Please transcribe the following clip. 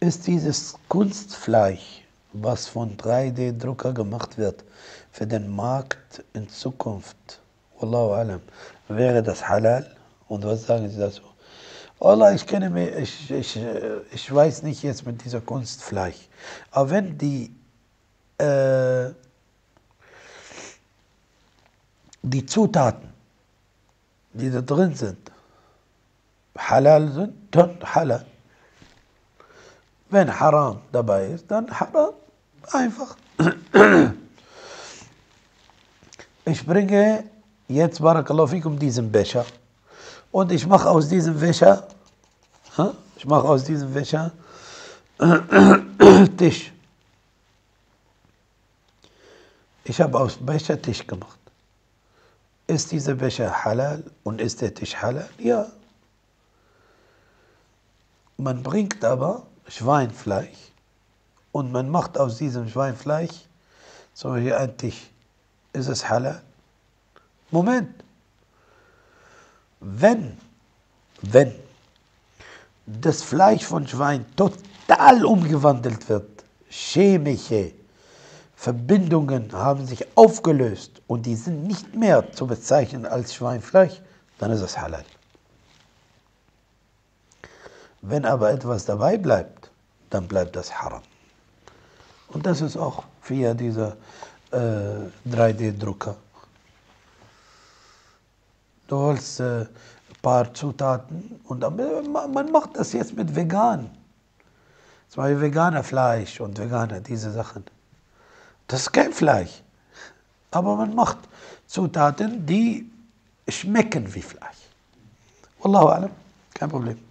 ist dieses Kunstfleisch, was von 3D-Drucker gemacht wird, für den Markt in Zukunft, Wallahu alam, wäre das halal? Und was sagen Sie dazu? Allah, ich kenne mich, ich, ich, ich weiß nicht jetzt mit dieser Kunstfleisch. Aber wenn die, äh, die Zutaten, die da drin sind, halal sind, dann halal. Wenn Haram dabei ist, dann Haram. Einfach. Ich bringe jetzt Barakallahu fikum diesen Becher und ich mache aus diesem Becher, ich mache aus diesem Becher Tisch. Ich habe aus Becher Tisch gemacht. Ist dieser Becher halal und ist der Tisch halal? Ja. Man bringt aber Schweinfleisch und man macht aus diesem Schweinfleisch zum Beispiel einen Tisch. Ist es halal? Moment. Wenn, wenn das Fleisch von Schwein total umgewandelt wird, chemische Verbindungen haben sich aufgelöst und die sind nicht mehr zu bezeichnen als Schweinfleisch, dann ist es halal. Wenn aber etwas dabei bleibt, dann bleibt das haram. Und das ist auch via dieser äh, 3D-Drucker. Du holst äh, ein paar Zutaten und dann, man macht das jetzt mit vegan. Beispiel veganer Fleisch und veganer diese Sachen. Das ist kein Fleisch. Aber man macht Zutaten, die schmecken wie Fleisch. Wallahu alam, kein Problem.